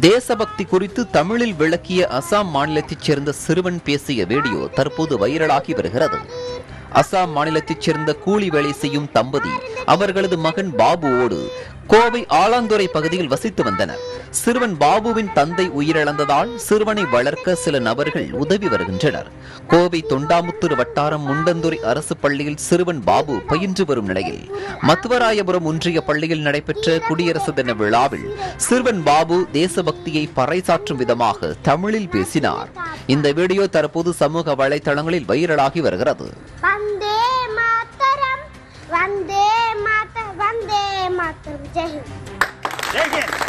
தேசபக்தி குறித்து தமிழில் விளக்கிய அசாம் மாநிலத்தைச் சேர்ந்த சிறுவன் பேசிய வீடியோ தற்போது வைரலாகி வருகிறது. அசாம் மாநிலத்தைச் சேர்ந்த கூலி வேலை செய்யும் தம்பதி அவர்களது மகன் பாபுவோடு கோவை ஆலாந்துறை பகுதியில் வசித்து வந்தனர். சிறுவன் பாபுவின் தந்தை உயிரிழந்ததால் சிறுவனை வளர்க்க சில நபர்கள் உதவி வருகின்றனர். கோவை தொண்டாமுத்தூர் வட்டாரம் முண்டந்துறை அரசு பள்ளியில் சிறுவன் பாபு பயின்று வரும் நிலையில் மத்துவராயபுரம் ஒன்றிய பள்ளியில் நடைபெற்ற குடியரசு தின விழாவில் சிறுவன் பாபு தேசபக்தியை பறைசாற்றும் விதமாக தமிழில் பேசினார். இந்த வீடியோ தற்போது சமூக வலைதளங்களில் வைரலாகி வருகிறது. डॉक्टर जय हिंद जय हिंद